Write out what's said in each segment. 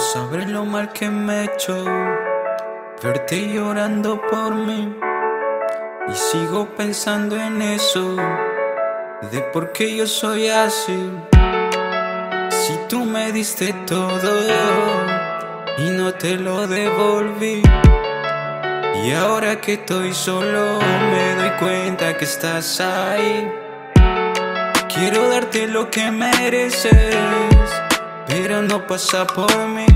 sabes lo mal que me he hecho verte llorando por mí. Y sigo pensando en eso, de por qué yo soy así. Si tú me diste todo y no te lo devolví. Y ahora que estoy solo me doy cuenta que estás ahí. Quiero darte lo que mereces, pero no pasa por mí.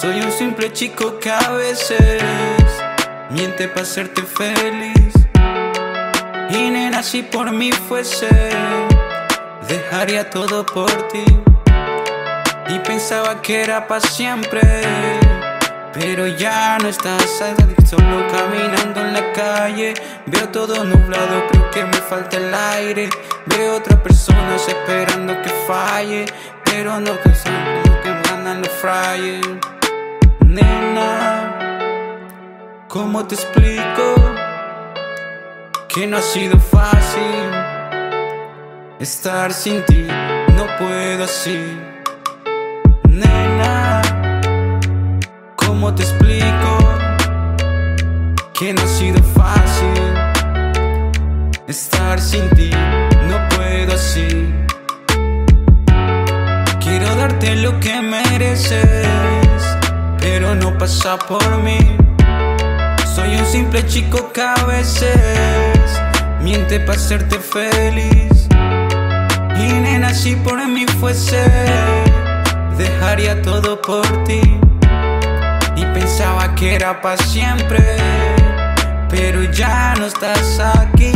Soy un simple chico que a veces miente para hacerte feliz. Y nena, si por mí fuese, dejaría todo por ti. Y pensaba que era para siempre, pero ya no estás solo caminando en la calle. Veo todo nublado, creo que me falta el aire. Veo otra persona esperando que falle, pero no pensando que me ganan los frayes. Nena, ¿cómo te explico? Que no ha sido fácil estar sin ti, no puedo así. Nena, ¿cómo te explico? Que no ha sido fácil lo que mereces, pero no pasa por mí. Soy un simple chico que a veces miente para hacerte feliz. Y nena, si por mí fuese, dejaría todo por ti. Y pensaba que era para siempre, pero ya no estás aquí.